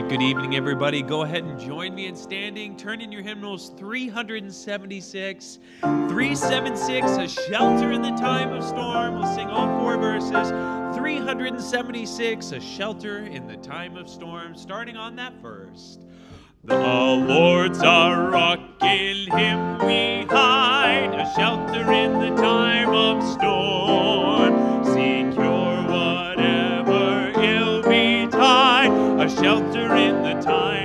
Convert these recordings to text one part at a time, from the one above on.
right, good evening, everybody. Go ahead and join me in standing. Turn in your hymnals 376, 376, A Shelter in the Time of Storm. We'll sing all four verses. 376, A Shelter in the Time of Storm, starting on that first. The Lord's our rock, in him we hide, a shelter in the time of storm. Secure shelter in the time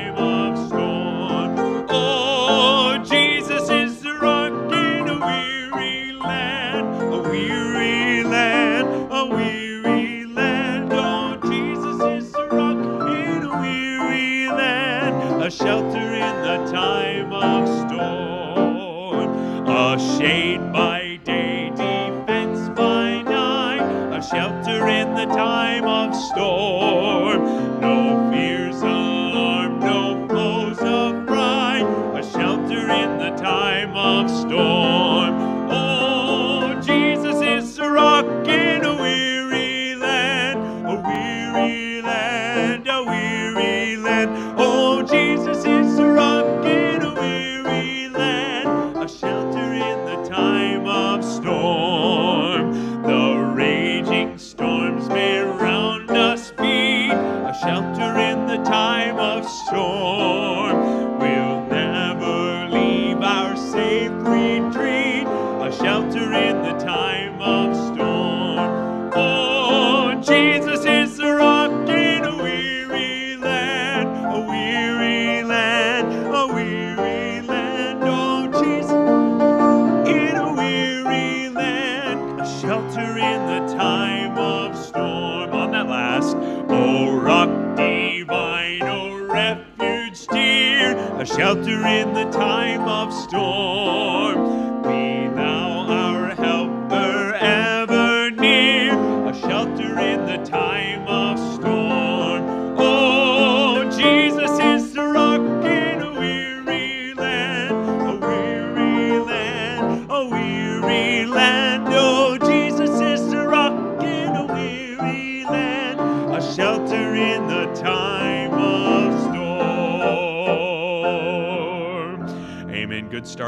in the time of storm. On that last, oh rock divine, oh refuge dear, a shelter in the time of storm.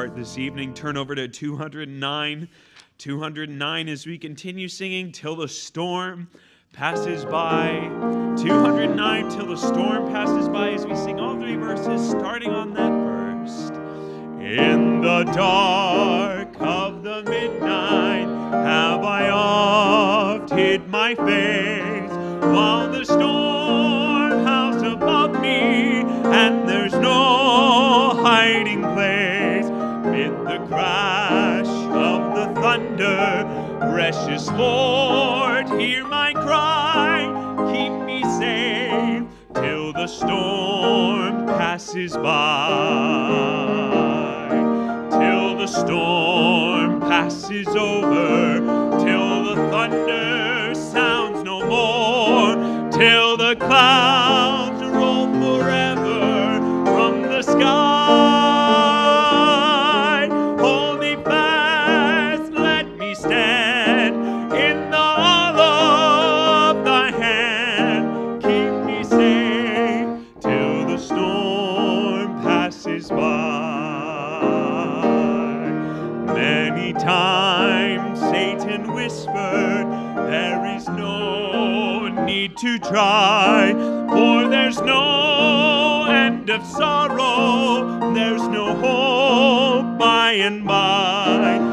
Start this evening. Turn over to 209. 209 as we continue singing till the storm passes by. 209 till the storm passes by as we sing all three verses, starting on that first. In the dark of the midnight have I oft hid my face while the storm howls above me and there's no hiding place mid the crash of the thunder. Precious Lord, hear my cry, keep me safe till the storm passes by. Till the storm passes over, till the thunder sounds no more, till the clouds to try, for there's no end of sorrow, there's no hope by and by.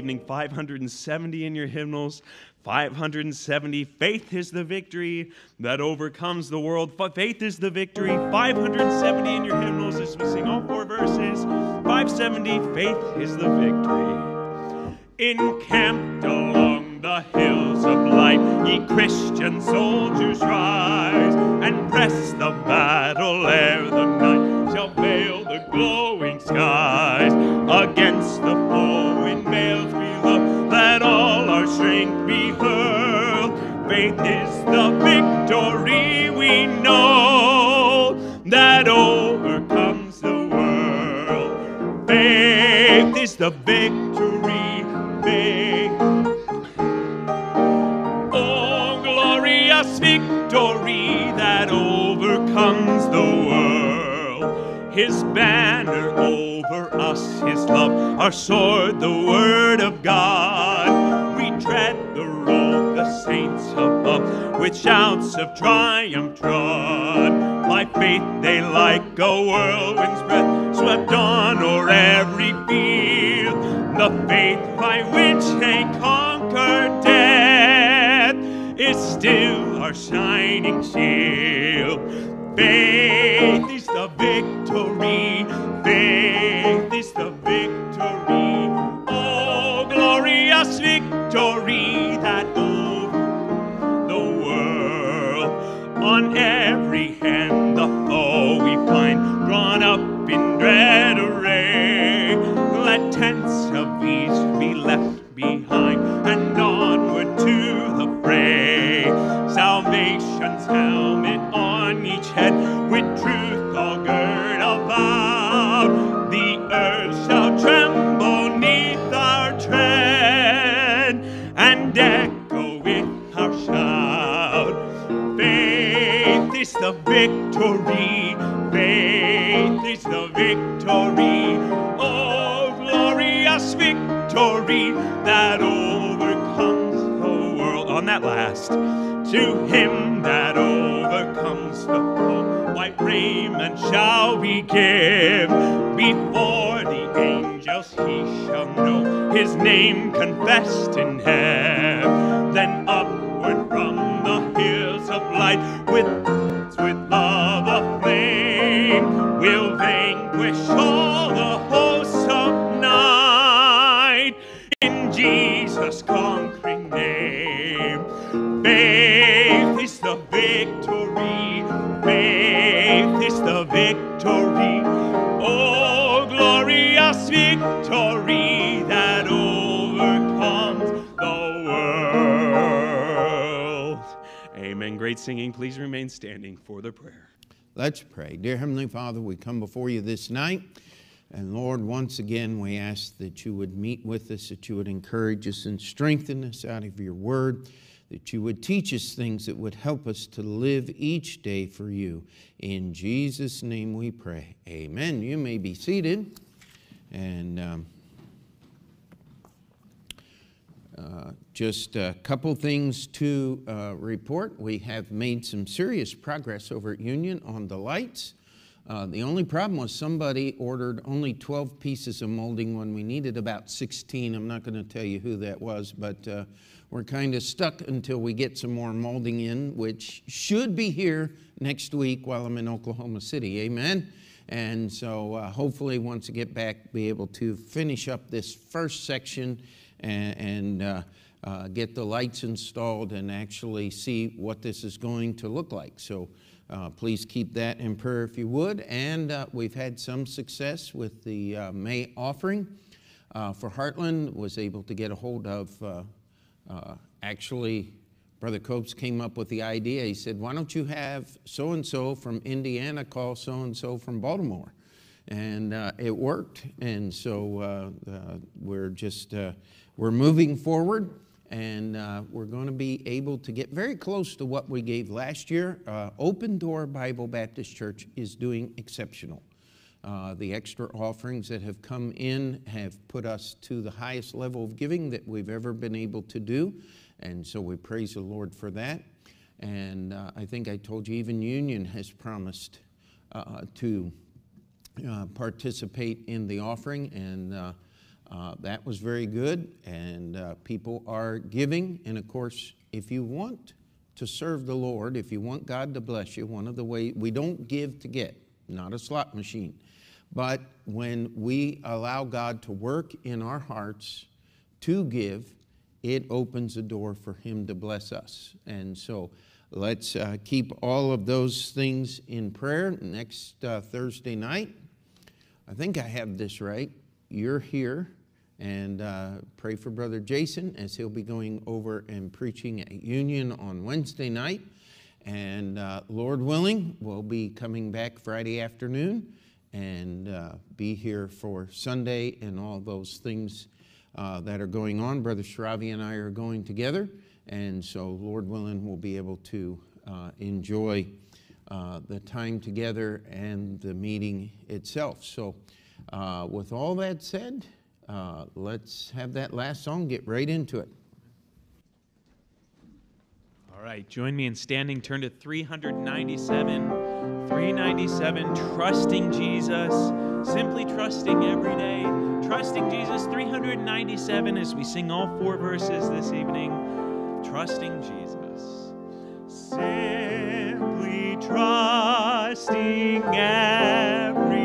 Evening 570 in your hymnals. 570. Faith is the victory that overcomes the world. Fa- Faith is the victory. 570 in your hymnals as we sing all four verses. 570. Faith is the victory. Encamped along the hills of light, ye Christian soldiers rise and press the battle ere the night shall veil the glowing skies. Against the flowing mails below, let all our strength be hurled. Faith is the victory we know that overcomes the world. Faith is the victory. Faith. Oh, glorious victory that overcomes the world. His banner over us, His love, our sword, the Word of God. We tread the road the saints above with shouts of triumph trod. By faith they like a whirlwind's breath swept on o'er every field. The faith by which they conquered death is still our shining shield. Faith victory. Faith is the victory. Oh, glorious victory that over the world. On every hand the foe we find drawn up in dread array. Let tents of ease be left behind and onward to the fray. Salvation's helmet on each head with truth all girt about. The earth shall tremble neath our tread and echo with our shout. Faith is the victory. Faith is the victory. Oh, glorious victory that overcomes the world. On that last, to him that overcomes the foe, white raiment shall we give. Before the angels he shall know his name confessed in heaven. Singing. Please remain standing for the prayer. Let's pray. Dear Heavenly Father, we come before you this night. And Lord, once again, we ask that you would meet with us, that you would encourage us and strengthen us out of your word, that you would teach us things that would help us to live each day for you. In Jesus' name we pray. Amen. You may be seated. And um, uh, just a couple things to uh, report. We have made some serious progress over at Union on the lights. Uh, the only problem was somebody ordered only 12 pieces of molding when we needed about 16. I'm not going to tell you who that was, but uh, we're kind of stuck until we get some more molding in, which should be here next week while I'm in Oklahoma City. Amen. And so uh, hopefully, once I get back, be able to finish up this first section and, and uh, uh, get the lights installed and actually see what this is going to look like. So uh, please keep that in prayer if you would. And uh, we've had some success with the uh, May offering uh, for Heartland. Was able to get a hold of actually. Brother Copes came up with the idea. He said, Why don't you have so and so from Indiana call so and so from Baltimore? And it worked. And so we're just we're moving forward and uh, we're going to be able to get very close to what we gave last year. Uh, Open Door Bible Baptist Church is doing exceptional. Uh, the extra offerings that have come in have put us to the highest level of giving that we've ever been able to do, and so we praise the Lord for that. And uh, I think I told you, even Union has promised uh, to uh, participate in the offering, and uh, that was very good, and uh, people are giving. And of course, if you want to serve the Lord, if you want God to bless you, one of the ways we don't give to get, not a slot machine. But when we allow God to work in our hearts to give, it opens the door for Him to bless us. And so let's uh, keep all of those things in prayer. Next uh, Thursday night, I think I have this right. You're here and uh, pray for Brother Jason as he'll be going over and preaching at Union on Wednesday night. And uh, Lord willing, we'll be coming back Friday afternoon and uh, be here for Sunday and all those things uh, that are going on. Brother Shravi and I are going together. And so, Lord willing, we'll be able to uh, enjoy uh, the time together and the meeting itself. So, with all that said, uh, let's have that last song, get right into it. All right, join me in standing. Turn to 397. 397, trusting Jesus, simply trusting every day. Trusting Jesus, 397, as we sing all four verses this evening. Trusting Jesus. Simply trusting every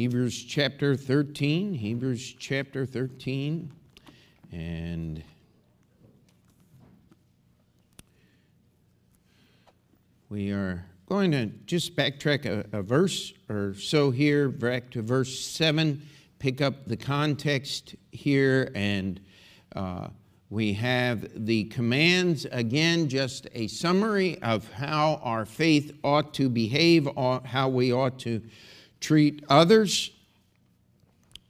Hebrews chapter 13. Hebrews chapter 13. And we are going to just backtrack a, a verse or so here, back to verse 7, pick up the context here, and uh, we have the commands again, just a summary of how our faith ought to behave, how we ought to treat others,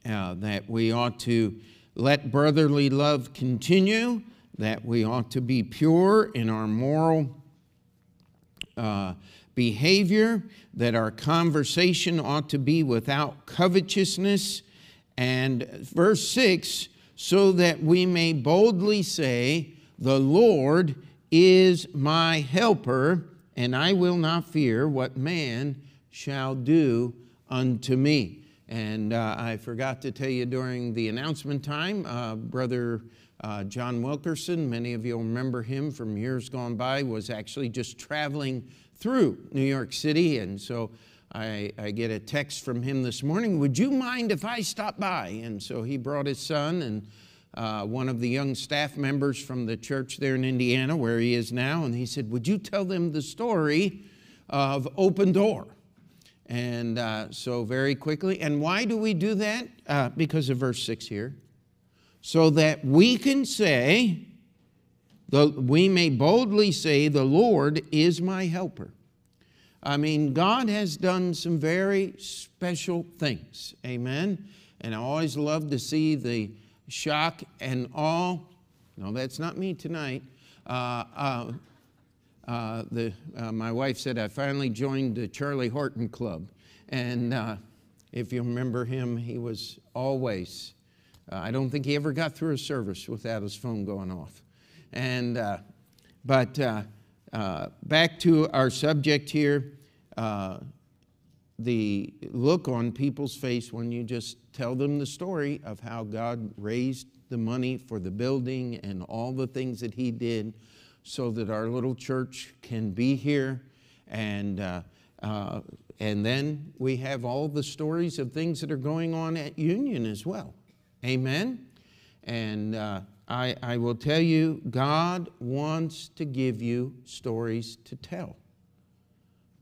uh, that we ought to let brotherly love continue, that we ought to be pure in our moral uh, behavior, that our conversation ought to be without covetousness. And verse 6 so that we may boldly say, The Lord is my helper, and I will not fear what man shall do unto me. And uh, I forgot to tell you during the announcement time, uh, Brother uh, John Wilkerson, many of you remember him from years gone by, was actually just traveling through New York City. And so I, I get a text from him this morning Would you mind if I stop by? And so he brought his son and uh, one of the young staff members from the church there in Indiana, where he is now, and he said, Would you tell them the story of Open Door? And uh, so, very quickly, and why do we do that? Uh, because of verse 6 here. So that we can say, the, we may boldly say, The Lord is my helper. I mean, God has done some very special things. Amen. And I always love to see the shock and awe. No, that's not me tonight. Uh, uh, the, uh, my wife said I finally joined the Charlie Horton Club. And uh, if you remember him, he was always, uh, I don't think he ever got through a service without his phone going off. And, uh, but back to our subject here the look on people's face when you just tell them the story of how God raised the money for the building and all the things that He did so that our little church can be here. And, uh, uh, and then we have all the stories of things that are going on at Union as well. Amen? And uh, I, I will tell you, God wants to give you stories to tell.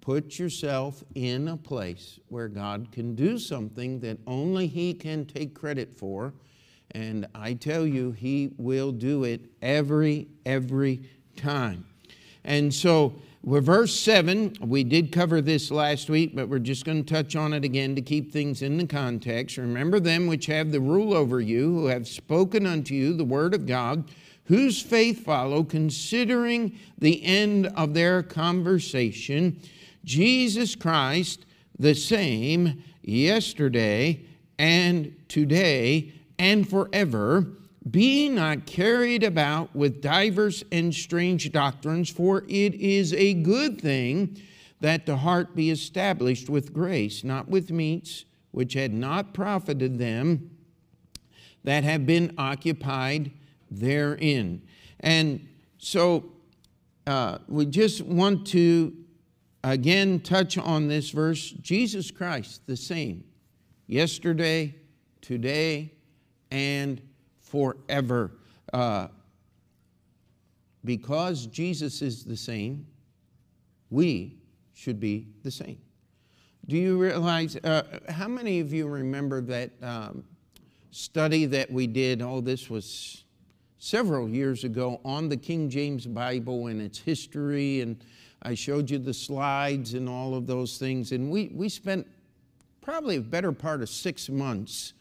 Put yourself in a place where God can do something that only He can take credit for. And I tell you, He will do it every, every time. And so, with verse 7, we did cover this last week, but we're just going to touch on it again to keep things in the context. Remember them which have the rule over you, who have spoken unto you the word of God, whose faith follow, considering the end of their conversation. Jesus Christ, the same yesterday and today and forever, be not carried about with divers and strange doctrines, for it is a good thing that the heart be established with grace, not with meats which had not profited them that have been occupied therein. And so uh, we just want to again touch on this verse Jesus Christ, the same, yesterday, today, and forever. Uh, because Jesus is the same, we should be the same. Do you realize, uh, how many of you remember that um, study that we did? Oh, this was several years ago on the King James Bible and its history, and I showed you the slides and all of those things. And we, we spent probably a better part of six months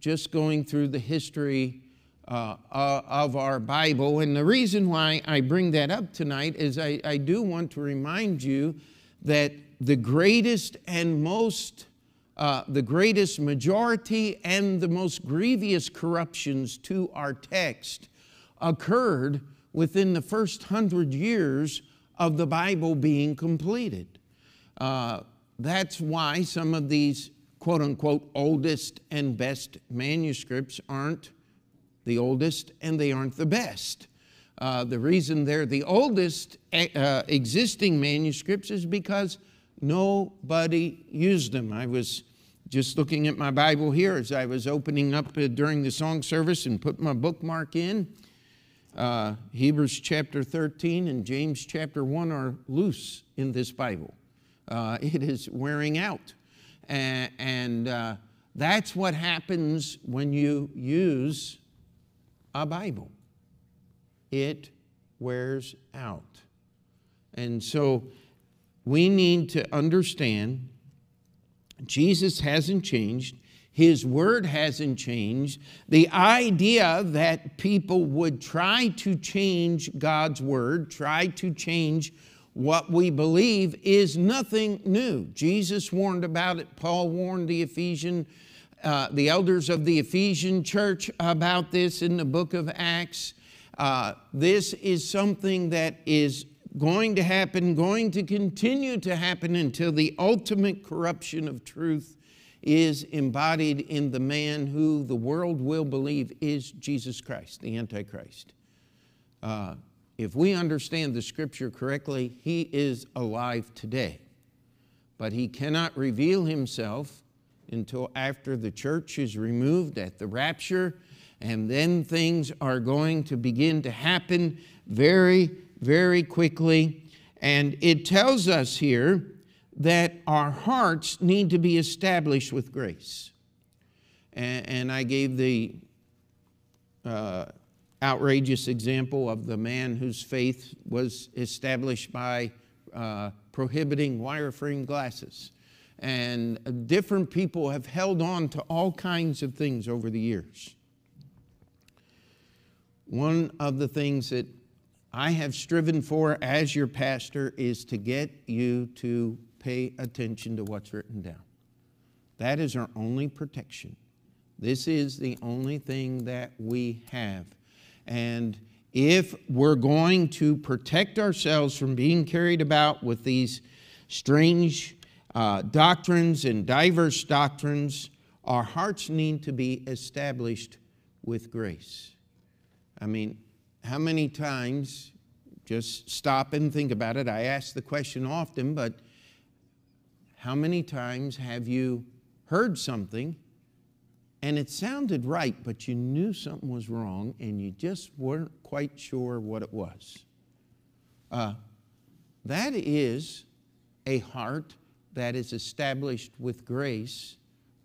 just going through the history uh, uh, of our Bible. And the reason why I bring that up tonight is I, I do want to remind you that the greatest and most, uh, the greatest majority and the most grievous corruptions to our text occurred within the first hundred years of the Bible being completed. Uh, that's why some of these quote unquote oldest and best manuscripts aren't the oldest and they aren't the best. Uh, the reason they're the oldest uh, existing manuscripts is because nobody used them. I was just looking at my Bible here as I was opening up uh, during the song service and put my bookmark in. Uh, Hebrews chapter 13 and James chapter 1 are loose in this Bible. Uh, it is wearing out. And, that's what happens when you use a Bible. It wears out. And so we need to understand Jesus hasn't changed. His word hasn't changed. The idea that people would try to change God's word, try to change what we believe, is nothing new. Jesus warned about it. Paul warned the Ephesian uh, the elders of the Ephesian church about this in the book of Acts. Uh, this is something that is going to happen, going to continue to happen until the ultimate corruption of truth is embodied in the man who the world will believe is Jesus Christ, the Antichrist. Uh, if we understand the scripture correctly, he is alive today, but he cannot reveal himself until after the church is removed at the rapture, and then things are going to begin to happen very, very quickly. And it tells us here that our hearts need to be established with grace. And, and I gave the uh, outrageous example of the man whose faith was established by uh, prohibiting wire frame glasses and different people have held on to all kinds of things over the years. One of the things that I have striven for as your pastor is to get you to pay attention to what's written down. That is our only protection. This is the only thing that we have. And if we're going to protect ourselves from being carried about with these strange uh, doctrines and diverse doctrines, our hearts need to be established with grace. I mean, how many times, just stop and think about it. I ask the question often, but how many times have you heard something and it sounded right, but you knew something was wrong and you just weren't quite sure what it was? Uh, that is a heart that is established with grace,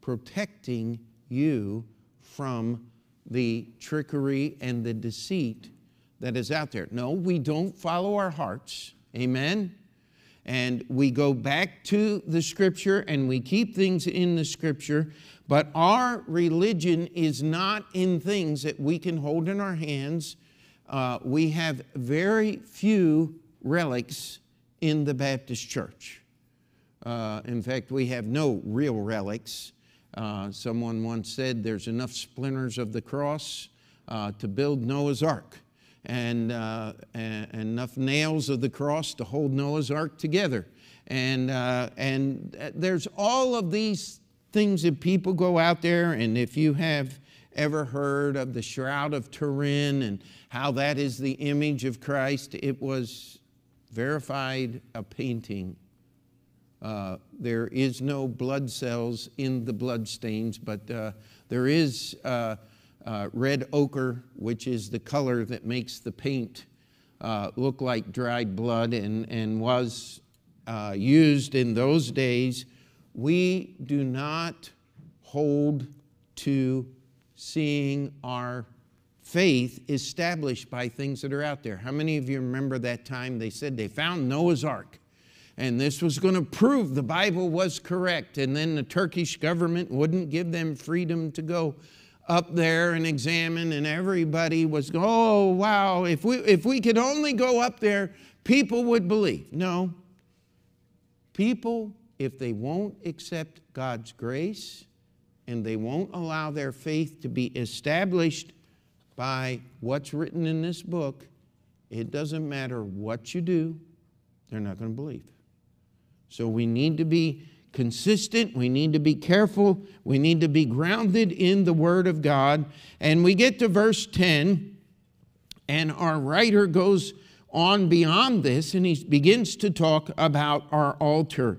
protecting you from the trickery and the deceit that is out there. No, we don't follow our hearts. Amen. And we go back to the scripture and we keep things in the scripture, but our religion is not in things that we can hold in our hands. Uh, we have very few relics in the Baptist church. Uh, in fact, we have no real relics. Uh, someone once said there's enough splinters of the cross uh, to build Noah's ark and, uh, and, enough nails of the cross to hold Noah's ark together. And, uh, and there's all of these things that people go out there, and if you have ever heard of the Shroud of Turin and how that is the image of Christ, it was verified a painting uh, there is no blood cells in the blood stains, but uh, there is uh, uh, red ochre, which is the color that makes the paint uh, looked like dried blood and, and was uh, used in those days. We do not hold to seeing our faith established by things that are out there. How many of you remember that time they said they found Noah's Ark? And this was going to prove the Bible was correct. And then the Turkish government wouldn't give them freedom to go up there and examine, and everybody was, oh, wow, if we, if we could only go up there, people would believe. No. People, if they won't accept God's grace and they won't allow their faith to be established by what's written in this book, it doesn't matter what you do, they're not going to believe. So we need to be consistent. We need to be careful. We need to be grounded in the Word of God. And we get to verse 10, and our writer goes on beyond this and he begins to talk about our altar.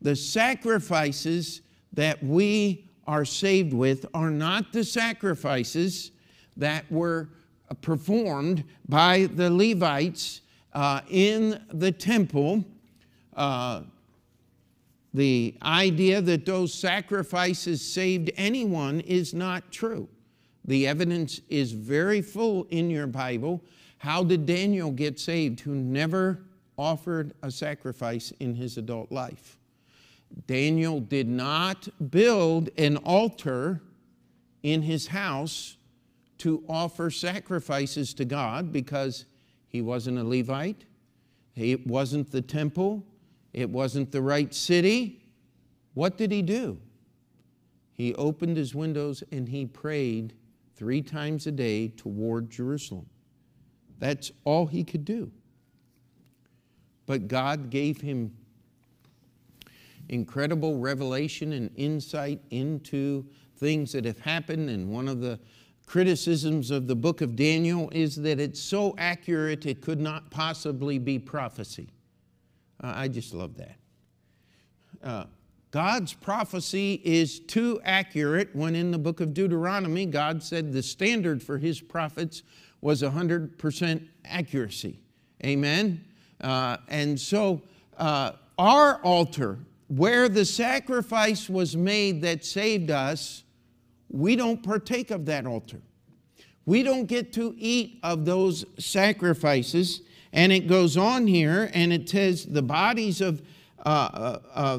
The sacrifices that we are saved with are not the sacrifices that were performed by the Levites uh, in the temple. Uh, the idea that those sacrifices saved anyone is not true. The evidence is very full in your Bible. How did Daniel get saved who never offered a sacrifice in his adult life? Daniel did not build an altar in his house to offer sacrifices to God because he wasn't a Levite, it wasn't the temple, it wasn't the right city. What did he do? He opened his windows and he prayed three times a day toward Jerusalem. That's all he could do. But God gave him incredible revelation and insight into things that have happened. And one of the criticisms of the book of Daniel is that it's so accurate it could not possibly be prophecy. Uh, I just love that. Uh, God's prophecy is too accurate when in the book of Deuteronomy, God said the standard for his prophets was 100% accuracy. Amen? Uh, and so, uh, our altar, where the sacrifice was made that saved us, we don't partake of that altar. We don't get to eat of those sacrifices. And it goes on here and it says, the bodies of, uh, uh, uh,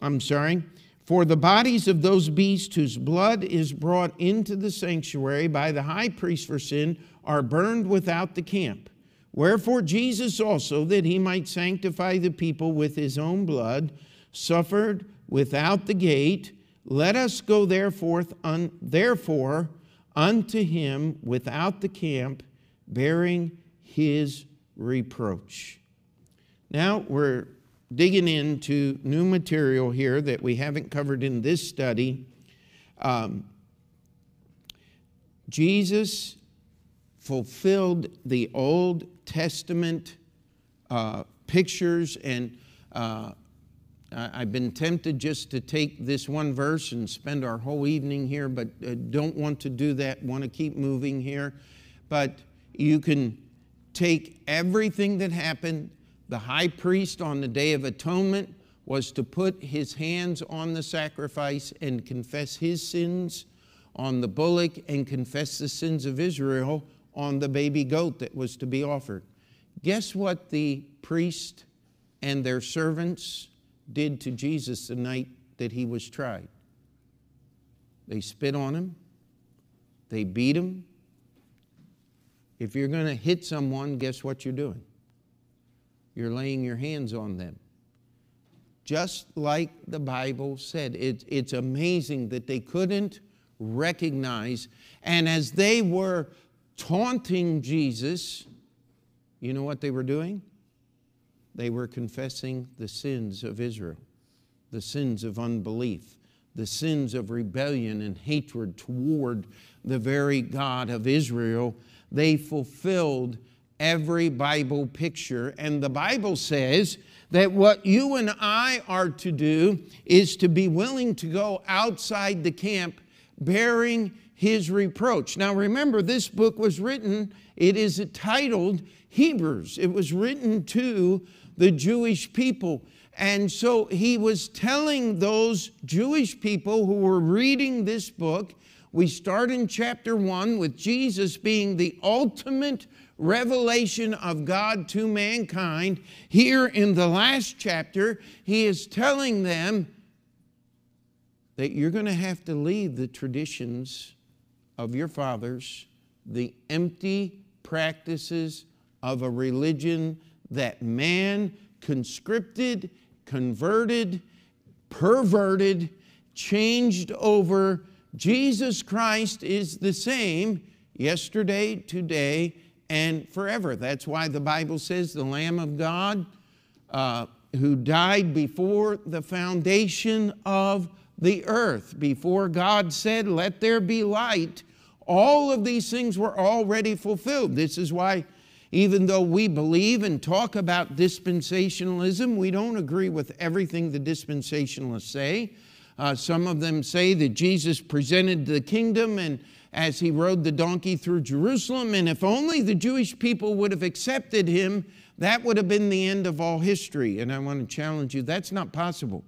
I'm sorry, for the bodies of those beasts whose blood is brought into the sanctuary by the high priest for sin are burned without the camp. Wherefore Jesus also, that he might sanctify the people with his own blood, suffered without the gate. Let us go therefore, un, therefore unto him without the camp, bearing his reproach. Now we're digging into new material here that we haven't covered in this study. Um, Jesus fulfilled the Old Testament uh, pictures, and uh, I've been tempted just to take this one verse and spend our whole evening here, but uh, don't want to do that, want to keep moving here. But you can take everything that happened. The high priest on the Day of Atonement was to put his hands on the sacrifice and confess his sins on the bullock and confess the sins of Israel on the baby goat that was to be offered. Guess what the priest and their servants did to Jesus the night that he was tried? They spit on him, they beat him, if you're going to hit someone, guess what you're doing? You're laying your hands on them. Just like the Bible said. It, it's amazing that they couldn't recognize. And as they were taunting Jesus, you know what they were doing? They were confessing the sins of Israel, the sins of unbelief, the sins of rebellion and hatred toward the very God of Israel they fulfilled every Bible picture. And the Bible says that what you and I are to do is to be willing to go outside the camp bearing his reproach. Now remember, this book was written, it is titled Hebrews. It was written to the Jewish people. And so he was telling those Jewish people who were reading this book, we start in chapter one with Jesus being the ultimate revelation of God to mankind. Here in the last chapter, he is telling them that you're going to have to leave the traditions of your fathers, the empty practices of a religion that man conscripted, converted, perverted, changed over. Jesus Christ is the same yesterday, today, and forever. That's why the Bible says the Lamb of God uh, who died before the foundation of the earth, before God said, Let there be light, all of these things were already fulfilled. This is why, even though we believe and talk about dispensationalism, we don't agree with everything the dispensationalists say. Uh, some of them say that Jesus presented the kingdom and as he rode the donkey through Jerusalem, and if only the Jewish people would have accepted him, that would have been the end of all history. And I want to challenge you that's not possible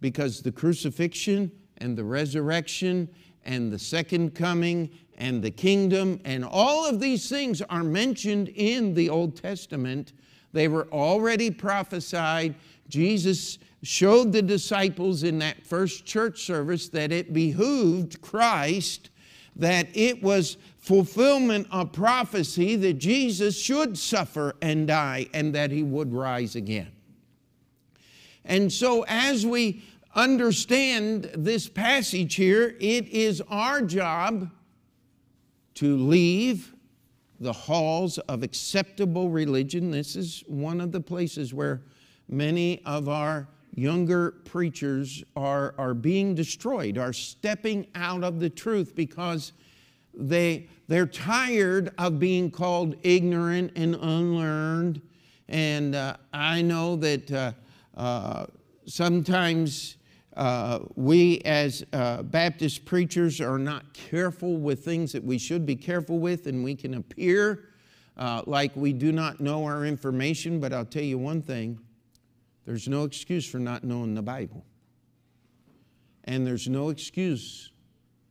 because the crucifixion and the resurrection and the second coming and the kingdom and all of these things are mentioned in the Old Testament. They were already prophesied. Jesus showed the disciples in that first church service that it behooved Christ, that it was fulfillment of prophecy that Jesus should suffer and die and that he would rise again. And so, as we understand this passage here, it is our job to leave the halls of acceptable religion. This is one of the places where many of our younger preachers are, are being destroyed, are stepping out of the truth because they, they're tired of being called ignorant and unlearned. And uh, I know that uh, uh, sometimes uh, we, as uh, Baptist preachers, are not careful with things that we should be careful with, and we can appear uh, like we do not know our information. But I'll tell you one thing there's no excuse for not knowing the Bible. And there's no excuse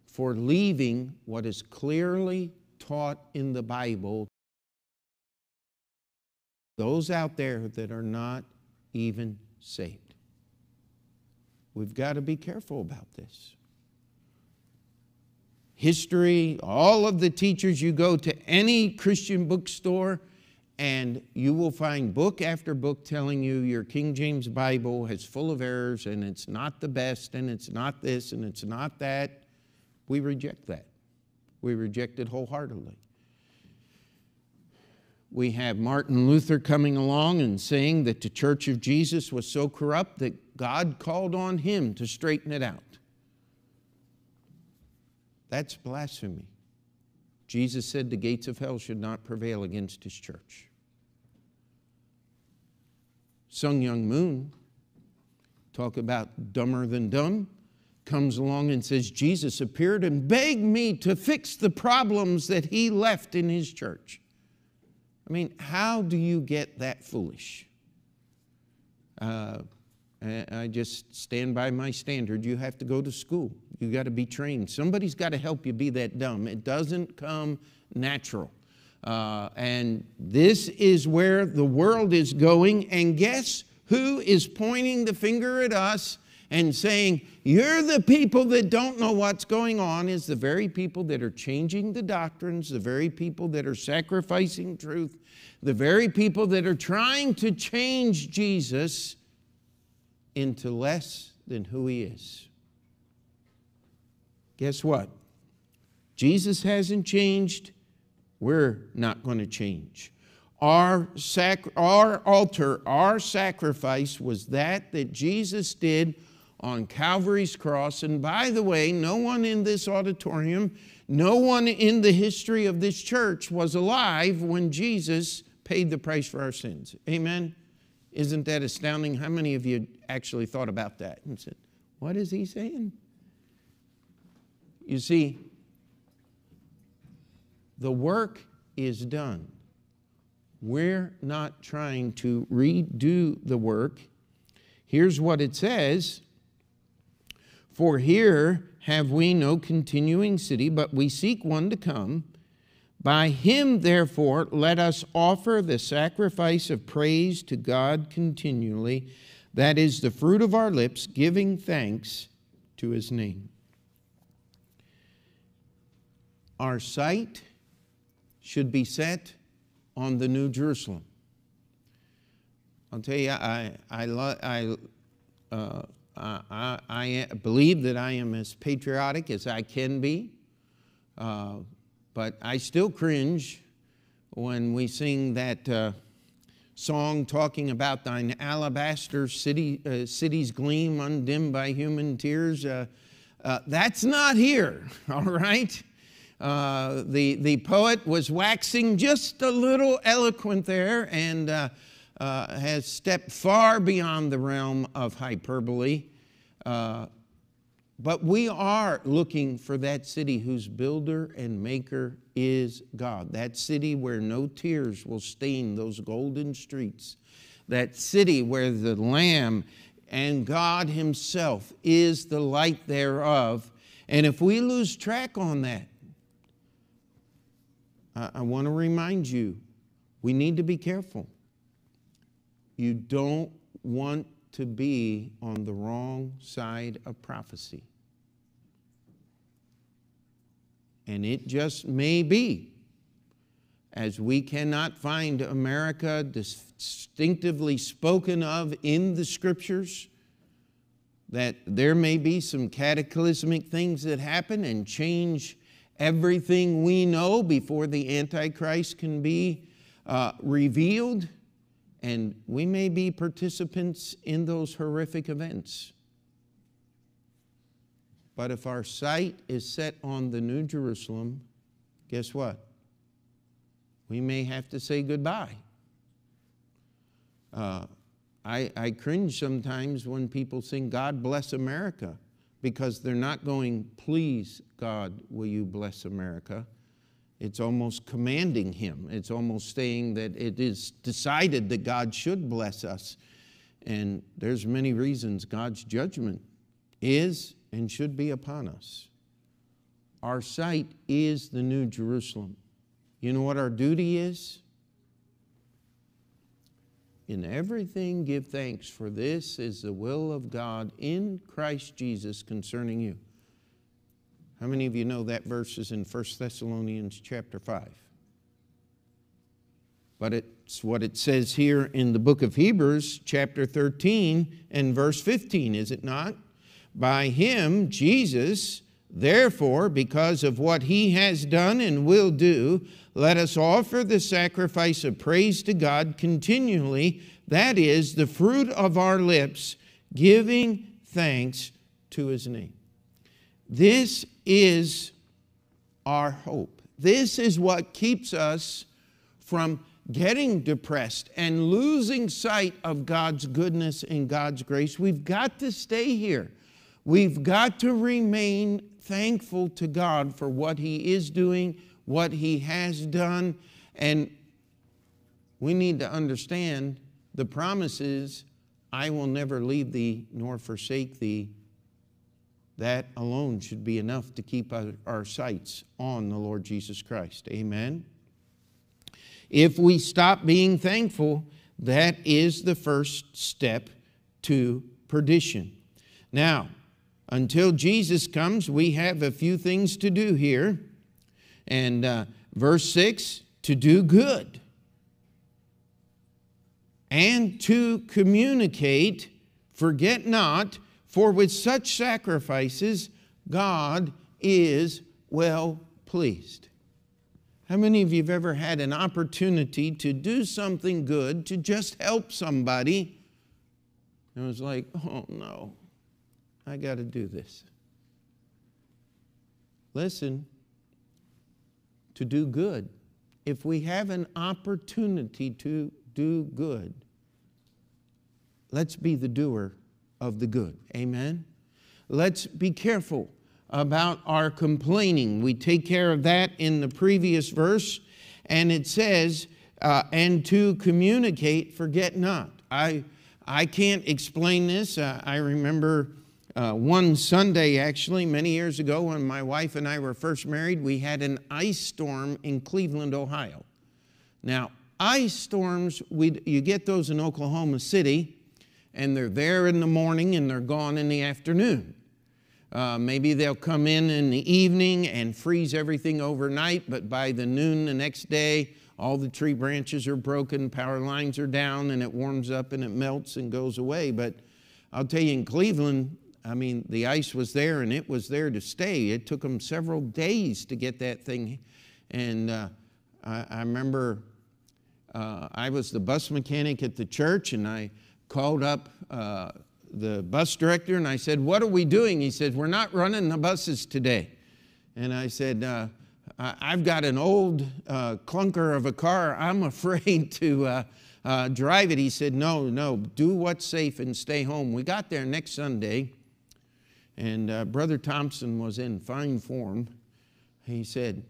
for leaving what is clearly taught in the Bible. Those out there that are not even saved. We've got to be careful about this. History, all of the teachers, you go to any Christian bookstore and you will find book after book telling you your King James Bible is full of errors and it's not the best and it's not this and it's not that. We reject that. We reject it wholeheartedly. We have Martin Luther coming along and saying that the Church of Jesus was so corrupt that God called on him to straighten it out. That's blasphemy. Jesus said the gates of hell should not prevail against his church. Sun Myung Moon, talk about dumber than dumb, comes along and says Jesus appeared and begged me to fix the problems that he left in his church. I mean, how do you get that foolish? Uh, I just stand by my standard. You have to go to school. You got to be trained. Somebody's got to help you be that dumb. It doesn't come natural. Uh, and this is where the world is going. And guess who is pointing the finger at us and saying, You're the people that don't know what's going on, is the very people that are changing the doctrines, the very people that are sacrificing truth, the very people that are trying to change Jesus into less than who he is. Guess what? Jesus hasn't changed. We're not going to change. Our, sac- our altar, our sacrifice was that that Jesus did on Calvary's cross. And by the way, no one in this auditorium, no one in the history of this church was alive when Jesus paid the price for our sins. Amen? Isn't that astounding? How many of you actually thought about that and said, What is he saying? You see, the work is done. We're not trying to redo the work. Here's what it says For here have we no continuing city, but we seek one to come. By him, therefore, let us offer the sacrifice of praise to God continually. That is the fruit of our lips, giving thanks to his name. Our sight should be set on the New Jerusalem. I'll tell you, I, I, I, uh, I, I, believe that I am as patriotic as I can be, uh, but I still cringe when we sing that uh, song talking about thine alabaster city, uh, city's gleam undimmed by human tears. Uh, uh, that's not here, all right? Uh, the, the poet was waxing just a little eloquent there and uh, uh, has stepped far beyond the realm of hyperbole. But we are looking for that city whose builder and maker is God. That city where no tears will stain those golden streets. That city where the Lamb and God Himself is the light thereof. And if we lose track on that, I, I want to remind you we need to be careful. You don't want to be on the wrong side of prophecy. And it just may be, as we cannot find America distinctively spoken of in the scriptures, that there may be some cataclysmic things that happen and change everything we know before the Antichrist can be uh, revealed, and we may be participants in those horrific events. But if our sight is set on the New Jerusalem, guess what? We may have to say goodbye. Uh, I, I cringe sometimes when people sing, God bless America because they're not going, Please, God, will you bless America? It's almost commanding Him. It's almost saying that it is decided that God should bless us. And there's many reasons God's judgment is and should be upon us. Our sight is the New Jerusalem. You know what our duty is? In everything, give thanks, for this is the will of God in Christ Jesus concerning you. How many of you know that verse is in 1 Thessalonians chapter 5? But it's what it says here in the book of Hebrews, chapter 13 and verse 15, is it not? By him, Jesus, therefore, because of what he has done and will do, let us offer the sacrifice of praise to God continually, that is, the fruit of our lips, giving thanks to his name. This is our hope. This is what keeps us from getting depressed and losing sight of God's goodness and God's grace. We've got to stay here. We've got to remain thankful to God for what He is doing, what He has done. And we need to understand the promises I will never leave thee nor forsake thee. That alone should be enough to keep our, our sights on the Lord Jesus Christ. Amen. If we stop being thankful, that is the first step to perdition. Now, until Jesus comes, we have a few things to do here. And uh, verse 6 to do good and to communicate, forget not, for with such sacrifices God is well pleased. How many of you have ever had an opportunity to do something good, to just help somebody? And it was like, oh no, I got to do this. Listen, to do good, if we have an opportunity to do good, let's be the doer of the good. Amen? Let's be careful about our complaining. We take care of that in the previous verse, and it says, uh, and to communicate, forget not. I, I can't explain this. Uh, I remember uh, one Sunday, actually, many years ago, when my wife and I were first married, we had an ice storm in Cleveland, Ohio. Now, ice storms, we, you get those in Oklahoma City, and they're there in the morning and they're gone in the afternoon. Uh, maybe they'll come in in the evening and freeze everything overnight, but by the noon the next day, all the tree branches are broken, power lines are down, and it warms up and it melts and goes away. But I'll tell you, in Cleveland, I mean, the ice was there and it was there to stay. It took them several days to get that thing. And uh, I, I, remember uh, I was the bus mechanic at the church and I called up uh, the bus director and I said, What are we doing? He said, We're not running the buses today. And I said, uh, I've got an old uh, clunker of a car. I'm afraid to uh, uh, drive it. He said, No, no, do what's safe and stay home. We got there next Sunday and uh, Brother Thompson was in fine form. He said,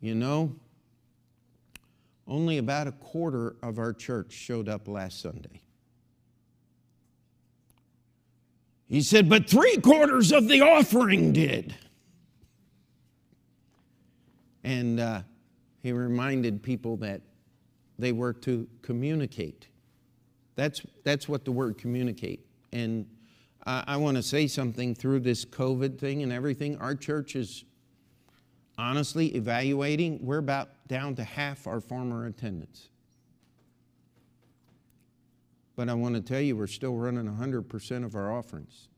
You know, only about a quarter of our church showed up last Sunday. He said, But three quarters of the offering did. And uh, he reminded people that they were to communicate. That's, that's what the word communicate. And I, I want to say something through this COVID thing and everything. Our church is honestly evaluating, we're about down to half our former attendance. But I want to tell you, we're still running 100% of our offerings.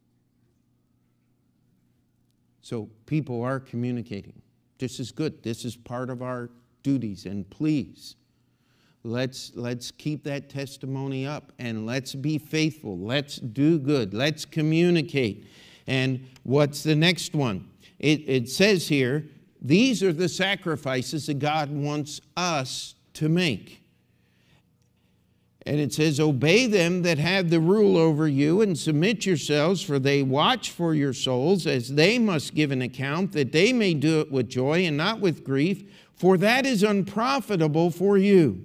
So people are communicating. This is good. This is part of our duties. And please, Let's, let's keep that testimony up and let's be faithful. Let's do good. Let's communicate. And what's the next one? It, it says here, these are the sacrifices that God wants us to make. And it says, Obey them that have the rule over you, and submit yourselves, for they watch for your souls, as they must give an account, that they may do it with joy and not with grief, for that is unprofitable for you.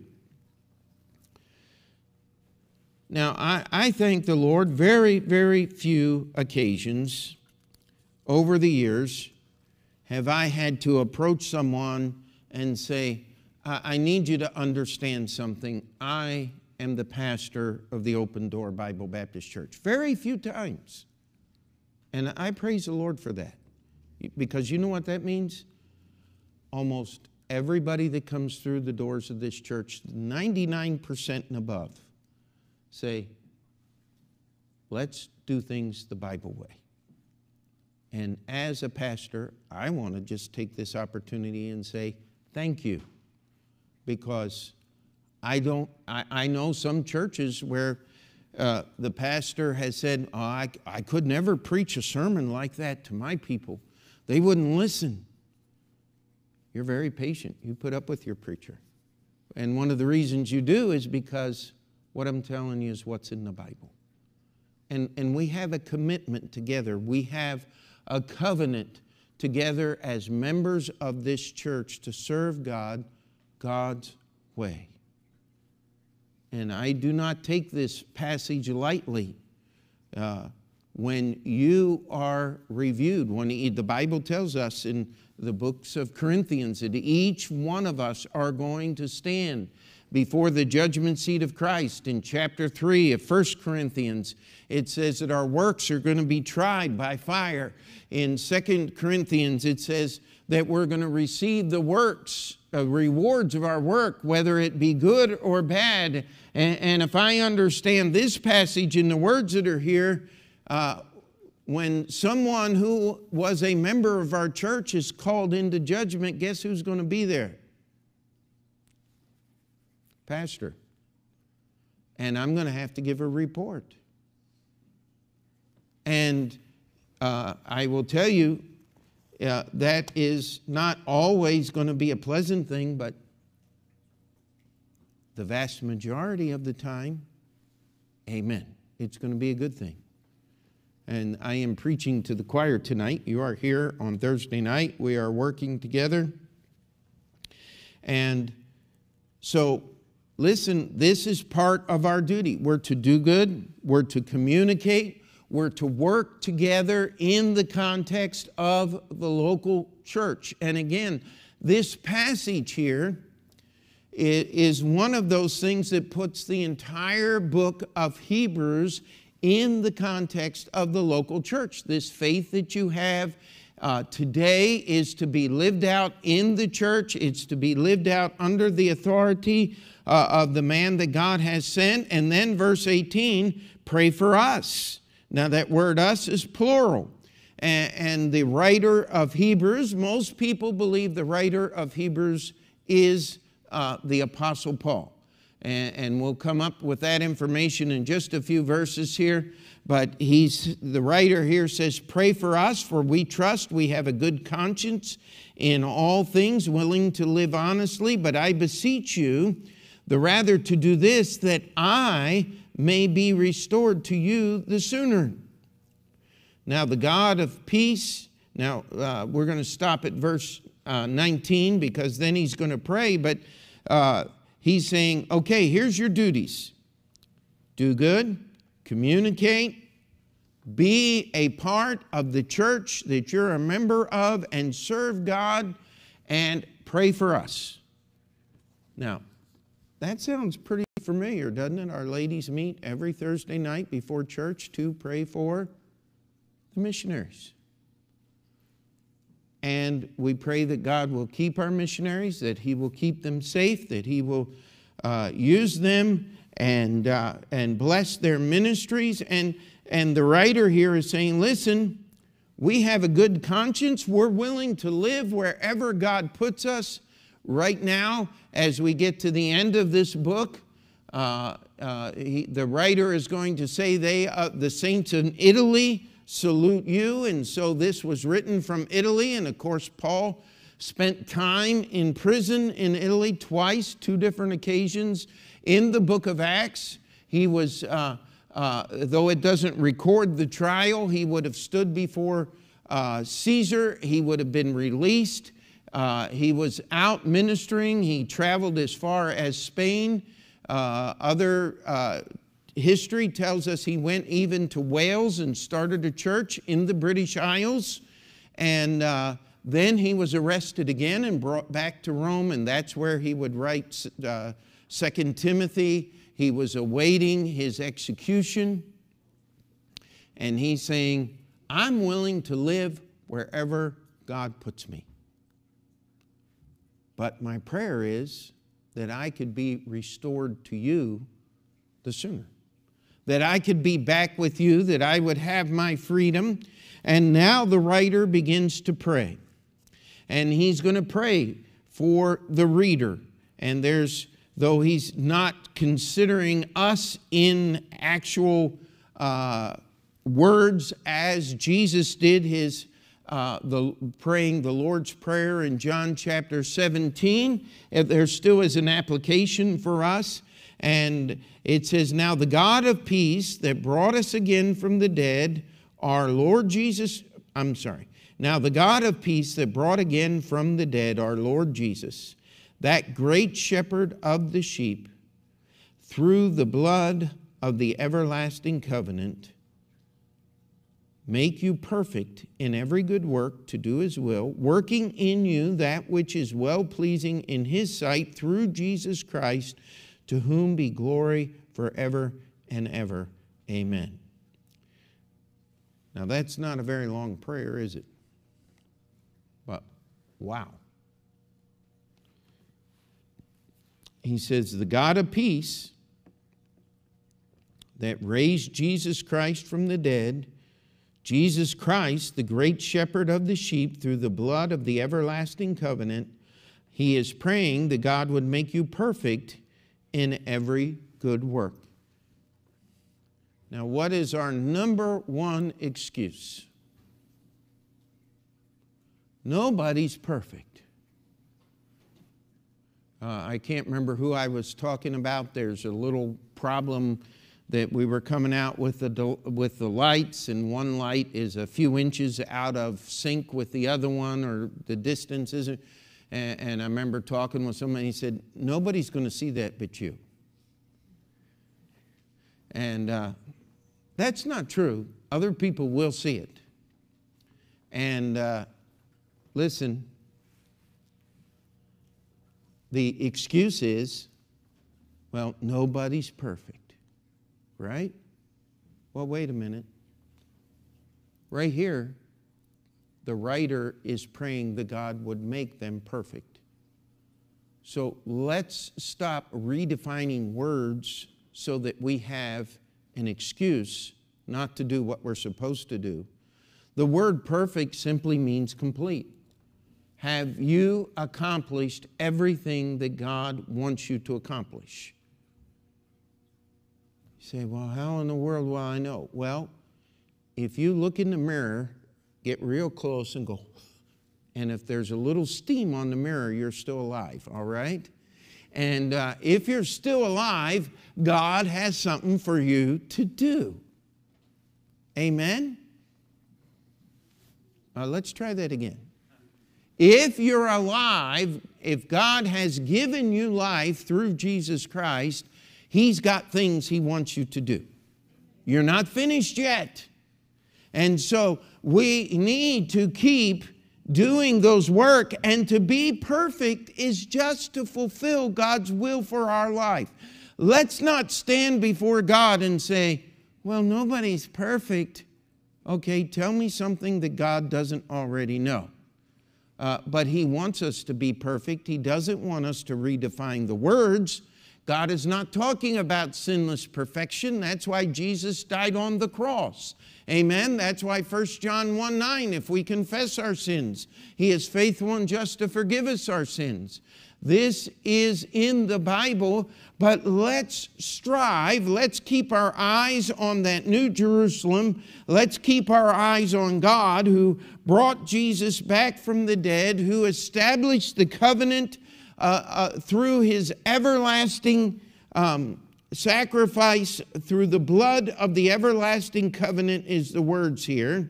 Now, I, I thank the Lord, very, very few occasions over the years have I had to approach someone and say, I, I need you to understand something. I am the pastor of the Open Door Bible Baptist Church. Very few times. And I praise the Lord for that. Because you know what that means? Almost everybody that comes through the doors of this church, 99% and above, say, let's do things the Bible way. And as a pastor, I want to just take this opportunity and say, thank you. Because I don't, I, I know some churches where uh, the pastor has said, oh, I, I could never preach a sermon like that to my people. They wouldn't listen. You're very patient. You put up with your preacher. And one of the reasons you do is because what I'm telling you is what's in the Bible. And, and we have a commitment together. We have a covenant together as members of this church to serve God God's way. And I do not take this passage lightly. Uh, when you are reviewed, when the Bible tells us in the books of Corinthians that each one of us are going to stand before the judgment seat of Christ. In chapter 3 of 1 Corinthians, it says that our works are going to be tried by fire. In 2 Corinthians, it says that we're going to receive the works, uh, rewards of our work, whether it be good or bad. And, and, if I understand this passage in the words that are here, uh, when someone who was a member of our church is called into judgment, guess who's going to be there? Pastor. And I'm going to have to give a report. And uh, I will tell you, uh, that is not always going to be a pleasant thing, but the vast majority of the time, amen. It's going to be a good thing. and I am preaching to the choir tonight. You are here on Thursday night. We are working together. And so, listen, this is part of our duty. We're to do good, we're to communicate, we're to work together in the context of the local church. And again, this passage here is one of those things that puts the entire book of Hebrews in the context of the local church. This faith that you have uh, today is to be lived out in the church, it's to be lived out under the authority uh, of the man that God has sent. And then, verse 18, pray for us. Now, that word us is plural. And, and the writer of Hebrews, most people believe the writer of Hebrews is uh, the Apostle Paul. And, and we'll come up with that information in just a few verses here. But he's, the writer here says, Pray for us, for we trust we have a good conscience in all things, willing to live honestly. But I beseech you, the rather to do this, that I may be restored to you the sooner. Now, the God of peace, now uh, we're going to stop at verse uh, 19 because then he's going to pray, but uh, he's saying, okay, here's your duties do good, communicate, be a part of the church that you're a member of, and serve God and pray for us. Now, that sounds pretty familiar, doesn't it? Our ladies meet every Thursday night before church to pray for the missionaries. And we pray that God will keep our missionaries, that He will keep them safe, that He will uh, use them and, uh, and bless their ministries. And, and the writer here is saying, listen, we have a good conscience. We're willing to live wherever God puts us right now as we get to the end of this book. Uh, uh, he, the writer is going to say they, uh, the saints in Italy salute you. And so this was written from Italy. And of course, Paul spent time in prison in Italy twice, two different occasions in the book of Acts, he was, uh, uh, though it doesn't record the trial, he would have stood before uh, Caesar, he would have been released. Uh, he was out ministering. He traveled as far as Spain. Uh, other uh, history tells us he went even to Wales and started a church in the British Isles. And then he was arrested again and brought back to Rome, and that's where he would write uh, Second Timothy, he was awaiting his execution. And he's saying, I'm willing to live wherever God puts me. But my prayer is that I could be restored to you the sooner. That I could be back with you, that I would have my freedom. And now the writer begins to pray. And he's going to pray for the reader. And there's though he's not considering us in actual uh, words as Jesus did his uh, the praying the Lord's Prayer in John chapter 17. There still is an application for us. And it says, Now the God of peace that brought us again from the dead, our Lord Jesus, I'm sorry. Now the God of peace that brought again from the dead our Lord Jesus that great shepherd of the sheep, through the blood of the everlasting covenant, make you perfect in every good work to do his will, working in you that which is well pleasing in his sight through Jesus Christ, to whom be glory forever and ever. Amen. Now, that's not a very long prayer, is it? But wow. he says, The God of peace that raised Jesus Christ from the dead, Jesus Christ, the great shepherd of the sheep, through the blood of the everlasting covenant, he is praying that God would make you perfect in every good work. Now, what is our number one excuse? Nobody's perfect. Uh, I can't remember who I was talking about. There's a little problem that we were coming out with the, with the lights, and one light is a few inches out of sync with the other one, or the distance isn't. And, and I remember talking with somebody, he said, Nobody's going to see that but you. And uh, that's not true. Other people will see it. And uh, listen, the excuse is, well, nobody's perfect, right? Well, wait a minute. Right here, the writer is praying that God would make them perfect. So let's stop redefining words so that we have an excuse not to do what we're supposed to do. The word perfect simply means complete. Have you accomplished everything that God wants you to accomplish? You say, well, how in the world will I know? Well, if you look in the mirror, get real close and go, and if there's a little steam on the mirror, you're still alive, all right? And uh, if you're still alive, God has something for you to do. Amen? Uh, let's try that again. If you're alive, if God has given you life through Jesus Christ, He's got things He wants you to do. You're not finished yet. And so we need to keep doing those work and to be perfect is just to fulfill God's will for our life. Let's not stand before God and say, well, nobody's perfect. Okay, tell me something that God doesn't already know. Uh, but He wants us to be perfect. He doesn't want us to redefine the words. God is not talking about sinless perfection. That's why Jesus died on the cross. Amen. That's why 1 John 1 9, if we confess our sins, He is faithful and just to forgive us our sins. This is in the Bible, but let's strive. Let's keep our eyes on that New Jerusalem. Let's keep our eyes on God who brought Jesus back from the dead, who established the covenant uh, uh, through his everlasting um, sacrifice, through the blood of the everlasting covenant, is the words here.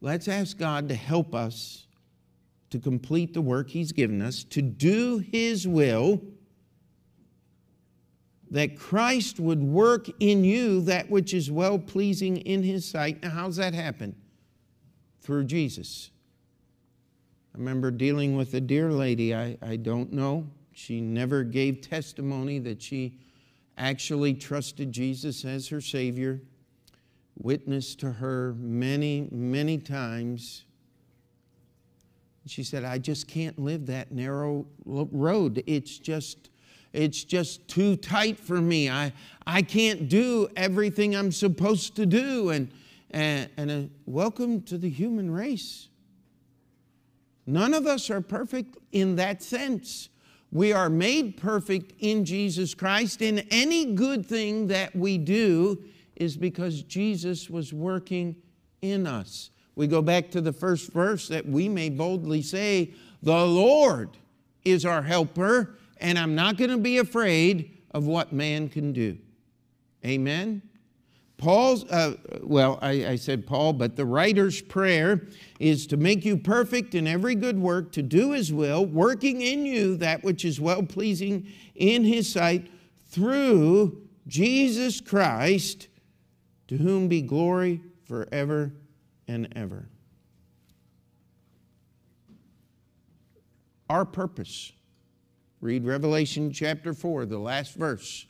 Let's ask God to help us to complete the work He's given us, to do His will, that Christ would work in you that which is well pleasing in His sight. Now, how's that happen? Through Jesus. Remember dealing with a dear lady, I, I don't know. She never gave testimony that she actually trusted Jesus as her Savior. Witnessed to her many, many times she said, I just can't live that narrow road. It's just, it's just too tight for me. I, I can't do everything I'm supposed to do. And, and, and uh, welcome to the human race. None of us are perfect in that sense. We are made perfect in Jesus Christ, and any good thing that we do is because Jesus was working in us. We go back to the first verse that we may boldly say, The Lord is our helper, and I'm not going to be afraid of what man can do. Amen. Paul's, uh, well, I, I said Paul, but the writer's prayer is to make you perfect in every good work, to do his will, working in you that which is well pleasing in his sight through Jesus Christ, to whom be glory forever and ever. Our purpose, read Revelation chapter 4, the last verse,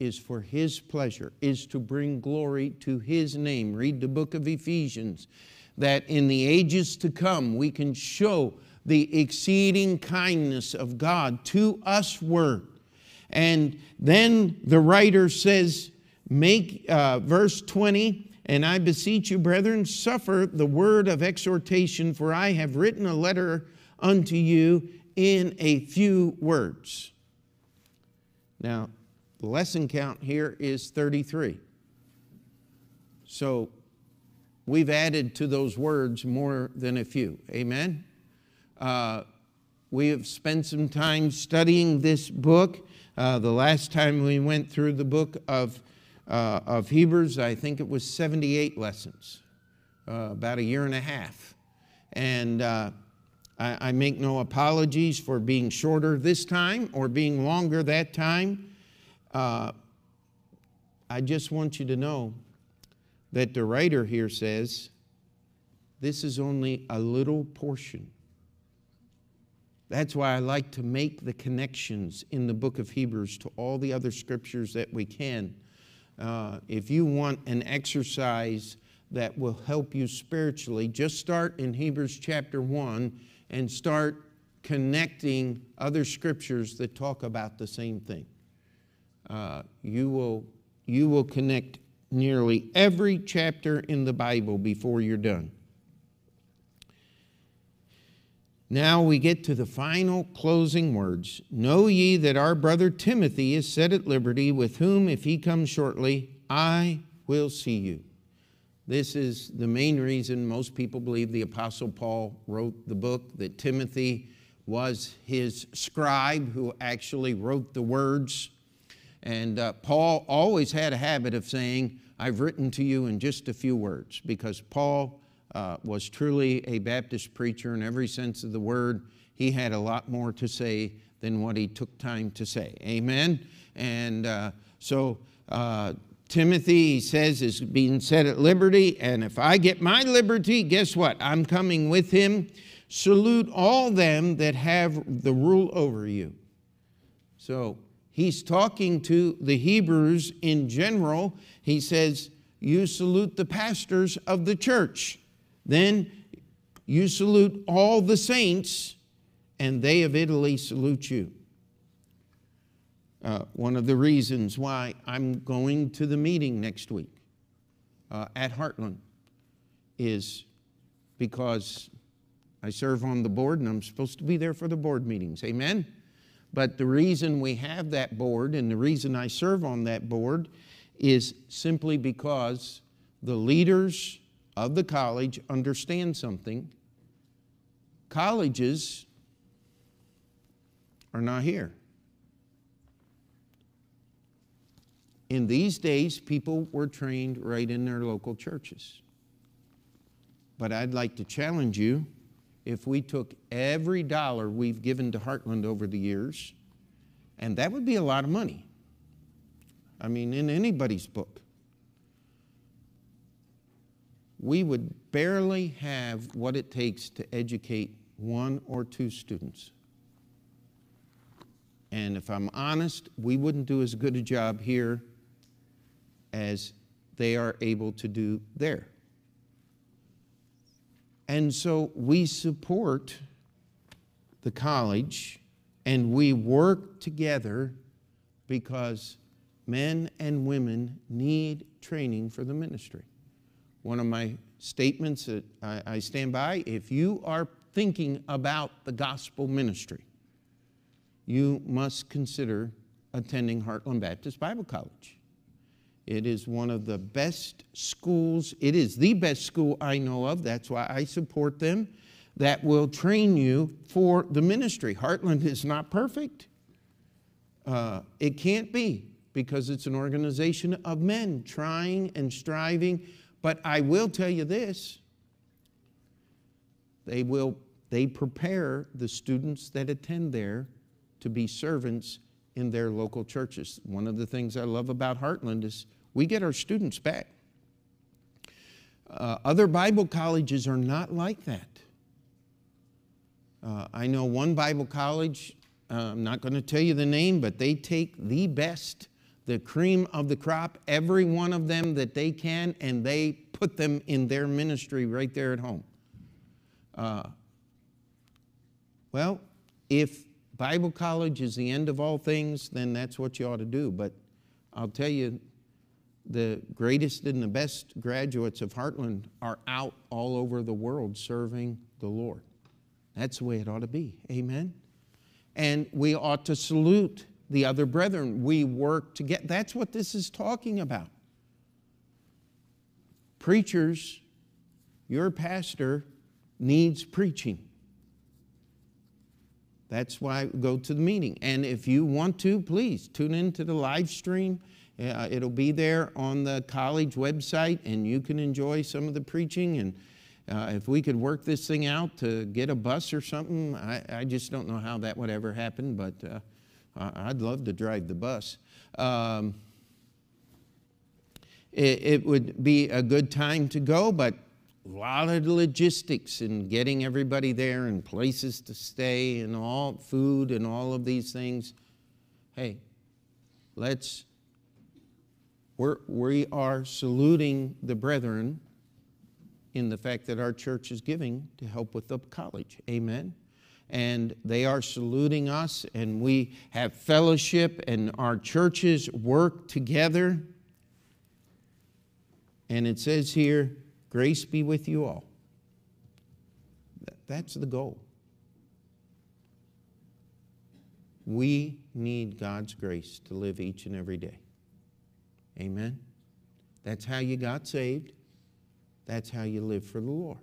is for His pleasure, is to bring glory to His name. Read the book of Ephesians, that in the ages to come we can show the exceeding kindness of God to us word. And then the writer says, make uh, verse 20 and I beseech you, brethren, suffer the word of exhortation, for I have written a letter unto you in a few words. Now, the lesson count here is 33. So we've added to those words more than a few. Amen? Uh, we have spent some time studying this book. Uh, the last time we went through the book of, uh, of Hebrews, I think it was 78 lessons, uh, about a year and a half. And uh, I, I make no apologies for being shorter this time or being longer that time. Uh, I just want you to know that the writer here says this is only a little portion. That's why I like to make the connections in the book of Hebrews to all the other scriptures that we can. Uh, if you want an exercise that will help you spiritually, just start in Hebrews chapter 1 and start connecting other scriptures that talk about the same thing. Uh, you, will, you will connect nearly every chapter in the Bible before you're done. Now we get to the final closing words. Know ye that our brother Timothy is set at liberty, with whom, if he comes shortly, I will see you. This is the main reason most people believe the Apostle Paul wrote the book, that Timothy was his scribe who actually wrote the words. And uh, Paul always had a habit of saying, I've written to you in just a few words, because Paul uh, was truly a Baptist preacher in every sense of the word. He had a lot more to say than what he took time to say. Amen? And uh, so uh, Timothy, he says, is being set at liberty. And if I get my liberty, guess what? I'm coming with him. Salute all them that have the rule over you. So he's talking to the Hebrews in general. He says, You salute the pastors of the church. Then you salute all the saints, and they of Italy salute you. Uh, one of the reasons why I'm going to the meeting next week uh, at Heartland is because I serve on the board and I'm supposed to be there for the board meetings. Amen? But the reason we have that board and the reason I serve on that board is simply because the leaders of the college understand something. Colleges are not here. In these days, people were trained right in their local churches. But I'd like to challenge you if we took every dollar we've given to Heartland over the years, and that would be a lot of money. I mean, in anybody's book we would barely have what it takes to educate one or two students. And if I'm honest, we wouldn't do as good a job here as they are able to do there. And so we support the college and we work together because men and women need training for the ministry one of my statements that I, I stand by. If you are thinking about the gospel ministry, you must consider attending Heartland Baptist Bible College. It is one of the best schools, it is the best school I know of, that's why I support them, that will train you for the ministry. Heartland is not perfect. Uh, it can't be because it's an organization of men trying and striving but I will tell you this they will they prepare the students that attend there to be servants in their local churches. One of the things I love about Heartland is we get our students back. Uh, other Bible colleges are not like that. Uh, I know one Bible college, uh, I'm not going to tell you the name, but they take the best the cream of the crop, every one of them that they can, and they put them in their ministry right there at home. Uh, well, if Bible college is the end of all things, then that's what you ought to do. But I'll tell you, the greatest and the best graduates of Heartland are out all over the world serving the Lord. That's the way it ought to be. Amen? And we ought to salute the other brethren. We work together. That's what this is talking about. Preachers, your pastor needs preaching. That's why go to the meeting. And if you want to, please tune in to the live stream. Uh, it'll be there on the college website, and you can enjoy some of the preaching. And uh, if we could work this thing out to get a bus or something, I, I just don't know how that would ever happen, but uh, I'd love to drive the bus. Um, it, it would be a good time to go, but a lot of logistics and getting everybody there and places to stay and all food and all of these things. Hey, let's, we're, we are saluting the brethren in the fact that our church is giving to help with the college. Amen. And they are saluting us, and we have fellowship, and our churches work together. And it says here, Grace be with you all. That's the goal. We need God's grace to live each and every day. Amen. That's how you got saved. That's how you live for the Lord.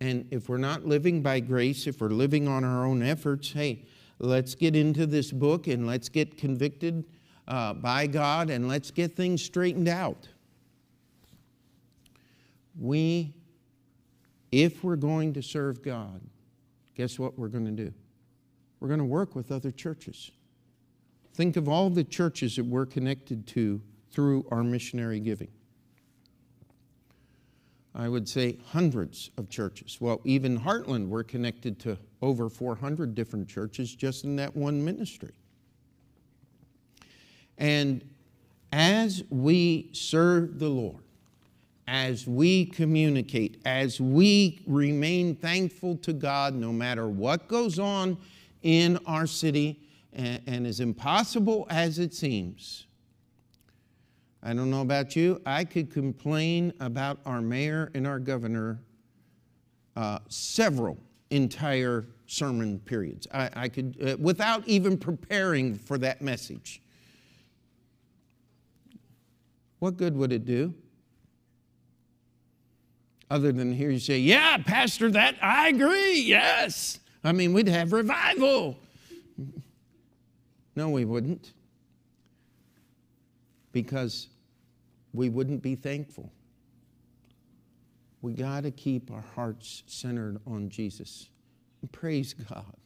And if we're not living by grace, if we're living on our own efforts, hey, let's get into this book and let's get convicted uh, by God and let's get things straightened out we, if we're going to serve God, guess what we're going to do? We're going to work with other churches. Think of all the churches that we're connected to through our missionary giving. I would say hundreds of churches. Well, even Heartland, we're connected to over 400 different churches just in that one ministry. And as we serve the Lord, as we communicate, as we remain thankful to God no matter what goes on in our city, and, and as impossible as it seems. I don't know about you, I could complain about our mayor and our governor uh, several entire sermon periods. I, I could, uh, without even preparing for that message. What good would it do? other than hear you say, Yeah, Pastor, that I agree, yes. I mean, we'd have revival. No, we wouldn't. Because we wouldn't be thankful. We got to keep our hearts centered on Jesus. And praise God.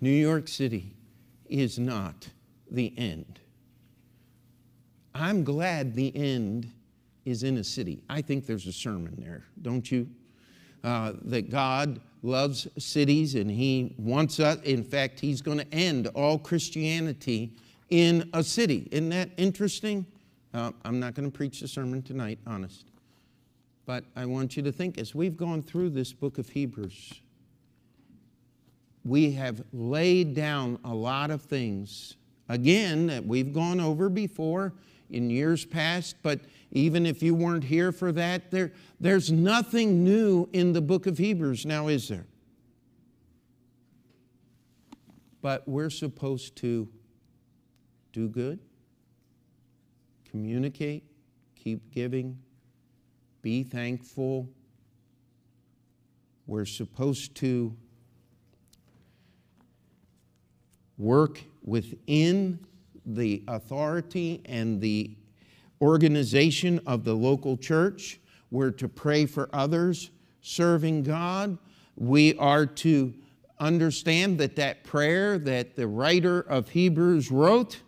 New York City is not the end. I'm glad the end is in a city. I think there's a sermon there, don't you? Uh, that God loves cities and He wants us, in fact, He's going to end all Christianity in a city. Isn't that interesting? Uh, I'm not going to preach the sermon tonight, honest. But I want you to think as we've gone through this book of Hebrews, we have laid down a lot of things, again, that we've gone over before in years past, but even if you weren't here for that, there, there's nothing new in the book of Hebrews now, is there? But we're supposed to do good, communicate, keep giving, be thankful. We're supposed to work within the authority and the organization of the local church. We're to pray for others, serving God. We are to understand that that prayer that the writer of Hebrews wrote,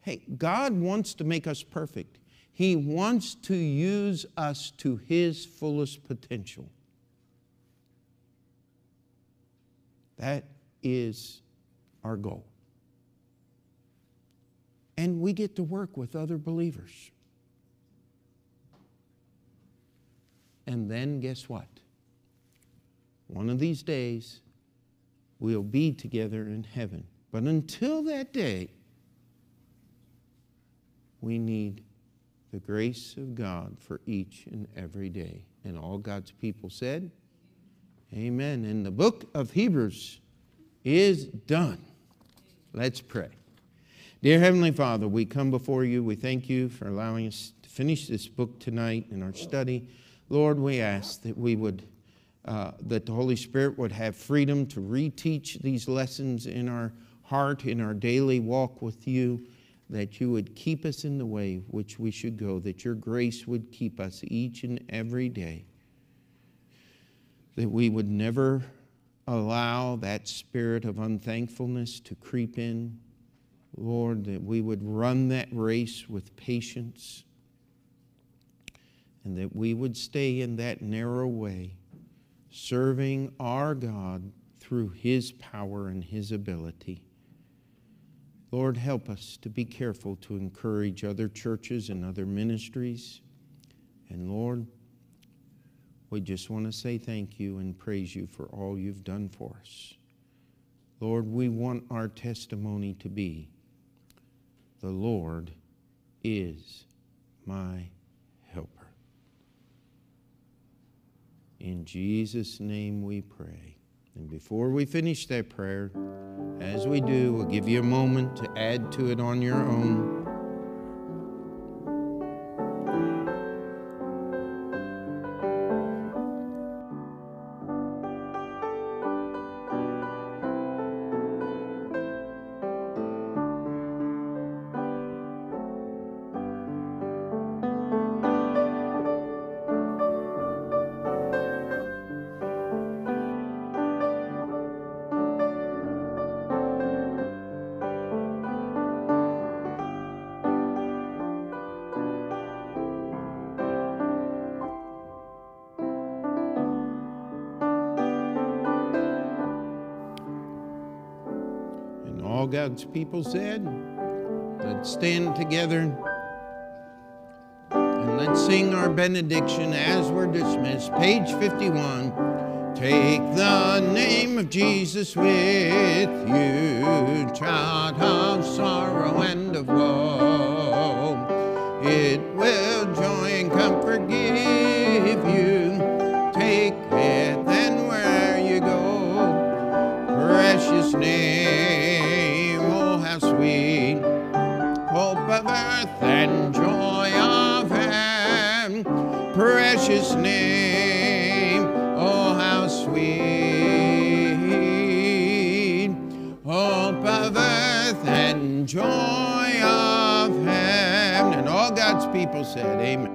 hey, God wants to make us perfect. He wants to use us to His fullest potential. That is our goal and we get to work with other believers. And then guess what? One of these days, we'll be together in heaven. But until that day, we need the grace of God for each and every day. And all God's people said, Amen. And the book of Hebrews is done. Let's pray. Dear Heavenly Father, we come before you. We thank you for allowing us to finish this book tonight in our study. Lord, we ask that we would uh, that the Holy Spirit would have freedom to reteach these lessons in our heart, in our daily walk with you, that you would keep us in the way which we should go, that your grace would keep us each and every day, that we would never allow that spirit of unthankfulness to creep in. Lord, that we would run that race with patience and that we would stay in that narrow way, serving our God through His power and His ability. Lord, help us to be careful to encourage other churches and other ministries. And Lord, we just want to say thank you and praise you for all you've done for us. Lord, we want our testimony to be the Lord is my helper. In Jesus' name we pray. And before we finish that prayer, as we do, we'll give you a moment to add to it on your own. God's people said, let's stand together and let's sing our benediction as we're dismissed. Page 51. Take the name of Jesus with you, child of sorrow and of woe. People said, Amen.